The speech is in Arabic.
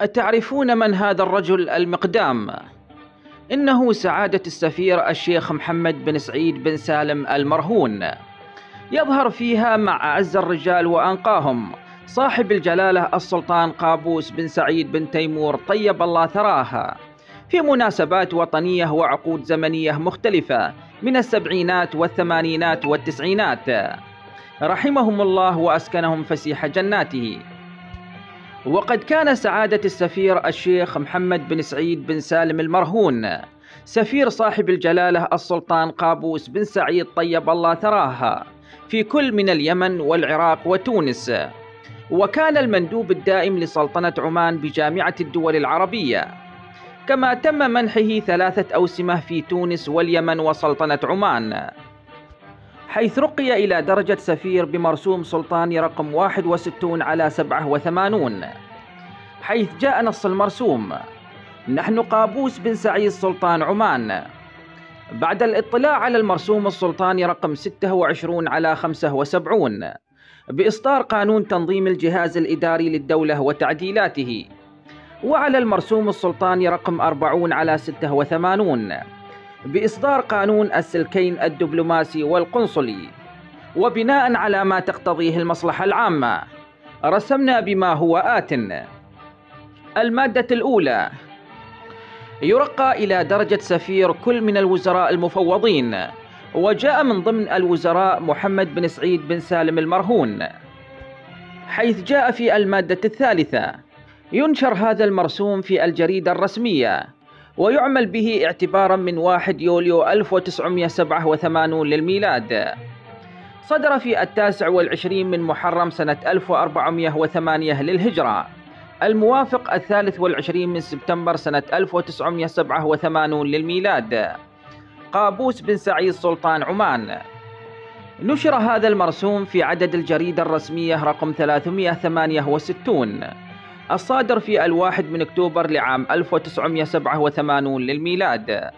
أتعرفون من هذا الرجل المقدام؟ إنه سعادة السفير الشيخ محمد بن سعيد بن سالم المرهون. يظهر فيها مع أعز الرجال وأنقاهم. صاحب الجلالة السلطان قابوس بن سعيد بن تيمور طيب الله ثراها في مناسبات وطنية وعقود زمنية مختلفة من السبعينات والثمانينات والتسعينات. رحمهم الله وأسكنهم فسيح جناته. وقد كان سعادة السفير الشيخ محمد بن سعيد بن سالم المرهون. سفير صاحب الجلالة السلطان قابوس بن سعيد طيب الله ثراها في كل من اليمن والعراق وتونس. وكان المندوب الدائم لسلطنة عمان بجامعة الدول العربية. كما تم منحه ثلاثة أوسمة في تونس واليمن وسلطنة عمان. حيث رقي إلى درجة سفير بمرسوم سلطاني رقم 61 على 87 حيث جاء نص المرسوم. نحن قابوس بن سعيد سلطان عمان. بعد الاطلاع على المرسوم السلطاني رقم 26 على 75 بإصدار قانون تنظيم الجهاز الإداري للدولة وتعديلاته. وعلى المرسوم السلطاني رقم 40 على 86 بإصدار قانون السلكين الدبلوماسي والقنصلي. وبناء على ما تقتضيه المصلحة العامة رسمنا بما هو آت. المادة الأولى يرقى إلى درجة سفير كل من الوزراء المفوضين وجاء من ضمن الوزراء محمد بن سعيد بن سالم المرهون. حيث جاء في المادة الثالثة ينشر هذا المرسوم في الجريدة الرسمية ويعمل به اعتبارا من 1 يوليو 1987 للميلاد. صدر في التاسع والعشرين من محرم سنة 1408 للهجرة. الموافق الثالث والعشرين من سبتمبر سنة 1987 للميلاد. قابوس بن سعيد سلطان عمان. نشر هذا المرسوم في عدد الجريدة الرسمية رقم 368 الصادر في الواحد من أكتوبر لعام 1987 للميلاد.